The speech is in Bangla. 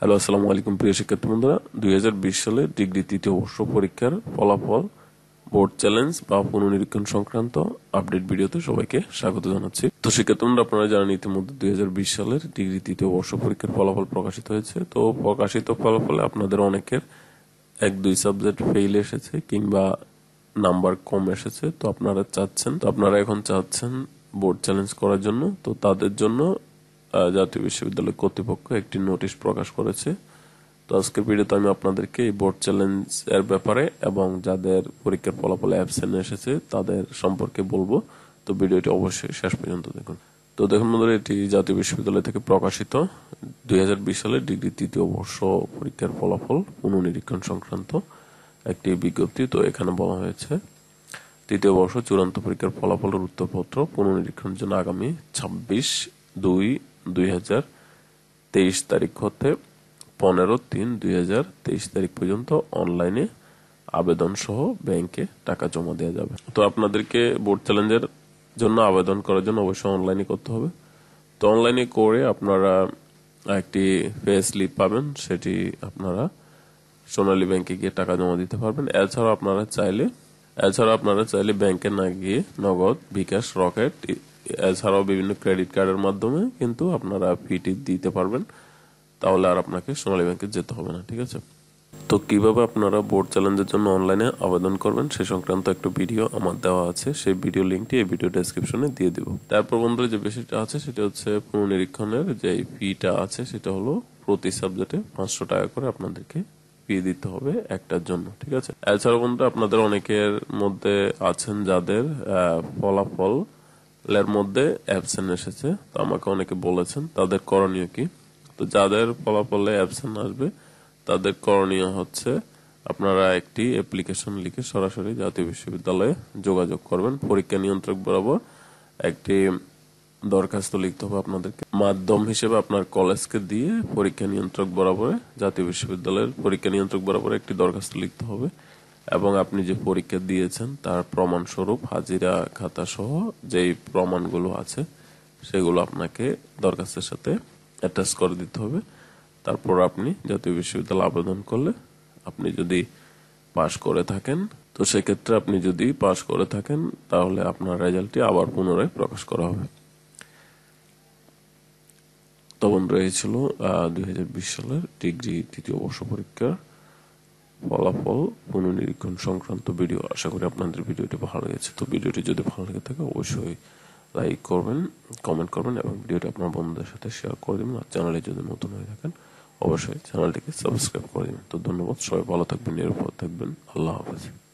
হ্যালো, আসসালামু আলাইকুম প্রিয় শিক্ষার্থী বন্ধুরা দুই সালে ডিগ্রি তৃতীয় বর্ষ পরীক্ষার ফলাফল বোর্ড চ্যালেঞ্জ বা পুনর্নিরীক্ষণ সংক্রান্ত আপডেট ভিডিওতে সবাইকে স্বাগত জানাচ্ছি। তো শিক্ষার্থী আপনারা জানেন ইতিমধ্যে দু হাজার বিশ সালের ডিগ্রি তৃতীয় বর্ষ পরীক্ষার ফলাফল প্রকাশিত হয়েছে। তো প্রকাশিত ফলাফলে আপনাদের অনেকের এক দুই সাবজেক্ট ফেইল এসেছে কিংবা নাম্বার কম এসেছে। তো আপনারা চাচ্ছেন, তো আপনারা এখন চাচ্ছেন বোর্ড চ্যালেঞ্জ করার জন্য। তো তাদের জন্য জাতীয় বিশ্ববিদ্যালয় কর্তৃপক্ষ একটি নোটিশ প্রকাশ করেছে। তো আজকের ভিডিওতে আমি আপনাদেরকে এই বোর্ড চ্যালেঞ্জ এর ব্যাপারে এবং যাদের পরীক্ষার ফলাফলে অ্যাবসেন্ট এসেছে তাদের সম্পর্কে বলব। তো ভিডিওটি অবশ্যই শেষ পর্যন্ত দেখুন। তো দেখুন বন্ধুরা, এটি জাতীয় বিশ্ববিদ্যালয় থেকে প্রকাশিত। দুই সালের ডিগ্রি তৃতীয় বর্ষ পরীক্ষার ফলাফল পুনর্নিরীক্ষণ সংক্রান্ত একটি বিজ্ঞপ্তি তো এখানে বলা হয়েছে। তৃতীয় বর্ষ চূড়ান্ত পরীক্ষার ফলাফলের উত্তরপত্র পুনর্নিরীক্ষণের জন্য আগামী ছাব্বিশ দুই দুই হাজার তেইশ তারিখ হতে পনেরো তিন দুই হাজার তেইশ তারিখ পর্যন্ত অনলাইনে আবেদন সহ ব্যাংকে টাকা জমা দেওয়া যাবে। তো আপনাদেরকে বোর্ড চ্যালেঞ্জের জন্য আবেদন করার জন্য অবশ্যই অনলাইনে করতে হবে। তো অনলাইনে করে আপনারা একটি পে স্লিপ পাবেন, সেটি আপনারা সোনালী ব্যাংকে গিয়ে টাকা জমা দিতে পারবেন। এছাড়াও আপনারা চাইলে, এছাড়াও আপনারা চাইলে ব্যাংকে না গিয়ে নগদ, বিকাশ, রকেট এছাড়াও বিভিন্ন ক্রেডিট কার্ডের মাধ্যমে কিন্তু আপনারা ফিটি দিতে পারবেন। তাহলে আর আপনাকে সোনালী ব্যাংকে যেতে হবে না, ঠিক আছে? তো কীভাবে আপনারা বোর্ড চ্যালেঞ্জের জন্য অনলাইনে আবেদন করবেন সে সংক্রান্ত একটা ভিডিও আমার দেওয়া আছে। সেই ভিডিও লিঙ্কটি এই ভিডিও ডেসক্রিপশনে দিয়ে দিব। তারপর বন্ধুরা যে বিষয়টা আছে সেটা হচ্ছে পুনর্নিরীক্ষণের যে ফিটা আছে সেটা হলো প্রতি সাবজেক্টে পাঁচশো টাকা করে আপনাদেরকে ফি দিতে হবে একটার জন্য, ঠিক আছে? এছাড়াও বন্ধু আপনাদের অনেকের মধ্যে আছেন যাদের ফলাফল এর মধ্যে অ্যাবসেন্ট এসেছে। তো আমাকে অনেকে বলেছেন, তাদের করণীয় কি? তো যাদের ফলাফলে অ্যাবসেন্ট আসবে, তাদের করণীয় হচ্ছে আপনারা একটি অ্যাপ্লিকেশন লিখে সরাসরি জাতীয় বিশ্ববিদ্যালয়ে যোগাযোগ করবেন। পরীক্ষা নিয়ন্ত্রক বরাবর একটি দরখাস্ত লিখতে হবে আপনাদেরকে। মাধ্যম হিসেবে আপনার কলেজকে দিয়ে পরীক্ষা নিয়ন্ত্রক বরাবর, জাতীয় বিশ্ববিদ্যালয়ের পরীক্ষা নিয়ন্ত্রক বরাবর একটি দরখাস্ত লিখতে হবে। এবং আপনি যে পরীক্ষা দিয়েছেন, তার প্রমাণ স্বরূপ হাজিরা খাতা সহ যেই প্রমাণগুলো আছে, সেগুলো আপনাকে দরখাস্তের সাথে অ্যাটাচ করে দিতে হবে। তারপর আপনি জাতীয় বিশ্ববিদ্যালয়ে আবেদন করলে আপনি যদি পাশ করে থাকেন, তো সেক্ষেত্রে আপনি যদি পাশ করে থাকেন, তাহলে আপনার রেজাল্টটি আবার পুনরায় প্রকাশ করা হবে। তখন বন্ধুরা এই ছিল দুই হাজার বিশ সালের ডিগ্রি তৃতীয় বর্ষ পরীক্ষার ফলাফল পুনর্নিরীক্ষণ সংক্রান্ত ভিডিও আশা করি আপনাদের ভিডিওটি ভালো লেগেছে। তো ভিডিওটি যদি ভালো লেগে থাকে, অবশ্যই লাইক করবেন কমেন্ট করবেন এবং ভিডিওটি আপনার বন্ধুদের সাথে শেয়ার করে দেবেন। আর চ্যানেলে যদি নতুন হয়ে থাকেন, অবশ্যই চ্যানেলটিকে সাবস্ক্রাইব করে দেবেন। তো ধন্যবাদ, সবাই ভালো থাকবেন, নিরাপদ থাকবেন। আল্লাহ হাফেজ।